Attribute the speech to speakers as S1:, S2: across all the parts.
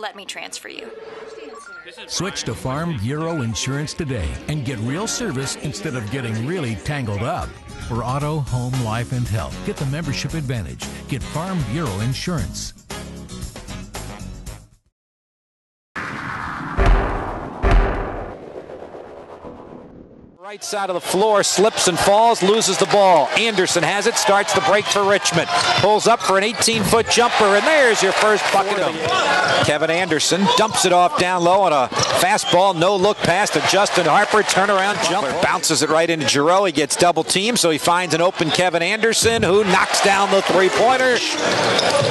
S1: Let me transfer you.
S2: Switch to Farm Bureau Insurance today and get real service instead of getting really tangled up. For auto, home, life, and health, get the membership advantage. Get Farm Bureau Insurance.
S3: Right side of the floor, slips and falls, loses the ball. Anderson has it, starts the break for Richmond. Pulls up for an 18 foot jumper, and there's your first bucket Kevin Anderson dumps it off down low on a fastball, no look pass to Justin Harper. Turnaround jumper. Bounces it right into Geriot. He gets double teamed, so he finds an open Kevin Anderson who knocks down the three pointer.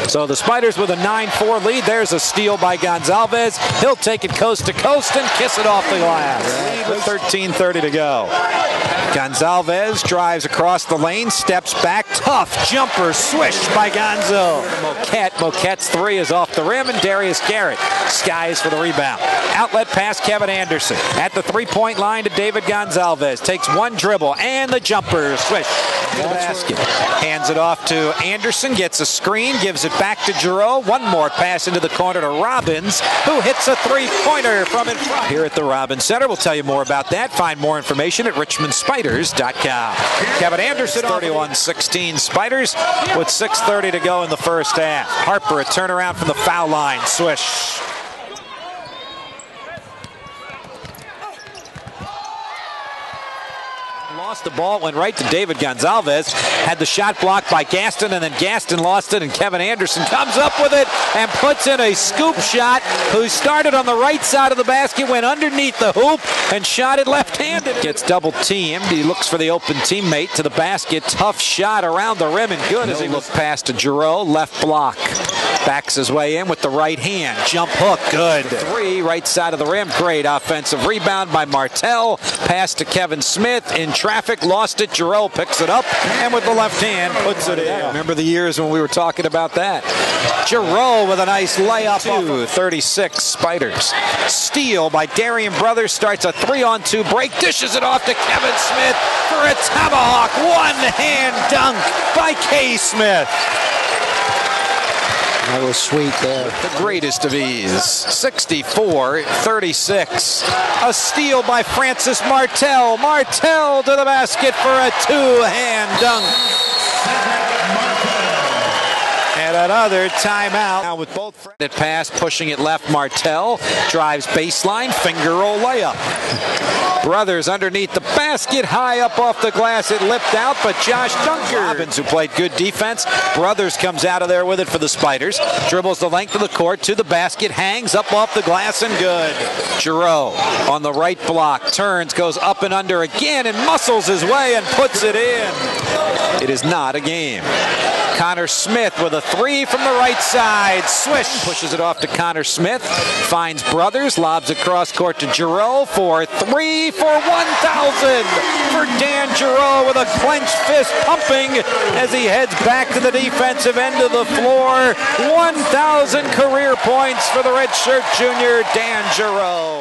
S3: So the Spiders with a 9 4 lead. There's a steal by Gonzalvez. He'll take it coast to coast and kiss it off the glass. Lead with 13 30 to go. Gonzalvez drives across the lane, steps back, tough jumper, swished by Gonzo. Moquette, Moquette's three is off the rim, and Darius Garrett skies for the rebound. Outlet pass, Kevin Anderson at the three-point line to David Gonzalvez. Takes one dribble and the jumper, swish. The basket. Hands it off to Anderson, gets a screen, gives it back to Geriot. One more pass into the corner to Robbins, who hits a three-pointer from in front. Here at the Robins Center, we'll tell you more about that. Find more information at richmondspiders.com. Kevin Anderson, 31-16 Spiders with 6.30 to go in the first half. Harper, a turnaround from the foul line. Swish. Lost the ball, went right to David Gonzalvez. Had the shot blocked by Gaston, and then Gaston lost it, and Kevin Anderson comes up with it and puts in a scoop shot. Who started on the right side of the basket, went underneath the hoop, and shot it left-handed. Gets double teamed. He looks for the open teammate to the basket. Tough shot around the rim, and good no as he looks past to Geriot. Left block. Backs his way in with the right hand. Jump hook, good. Three, right side of the rim. Great offensive rebound by Martel. Pass to Kevin Smith in traffic, lost it. Geriot picks it up and with the left hand puts it in. Remember the years when we were talking about that? Geriot with a nice layup. Two, 36 Spiders. Steal by Darian Brothers starts a three on two break, dishes it off to Kevin Smith for a tomahawk. One hand dunk by K. Smith.
S4: That was sweet there.
S3: The greatest of ease. 64 36. A steal by Francis Martel. Martel to the basket for a two hand dunk. And another timeout. Now with both that pass pushing it left, Martel drives baseline, finger roll layup. Brothers underneath the basket, high up off the glass. It lipped out, but Josh Duinker, Robbins, who played good defense. Brothers comes out of there with it for the Spiders. Dribbles the length of the court to the basket, hangs up off the glass and good. Geriot on the right block, turns, goes up and under again, and muscles his way and puts it in. It is not a game. Connor Smith with a three from the right side. Swish pushes it off to Connor Smith. Finds Brothers, lobs across court to Geriot for three for 1,000 for Dan Geriot with a clenched fist pumping as he heads back to the defensive end of the floor. 1,000 career points for the redshirt junior Dan Geriot.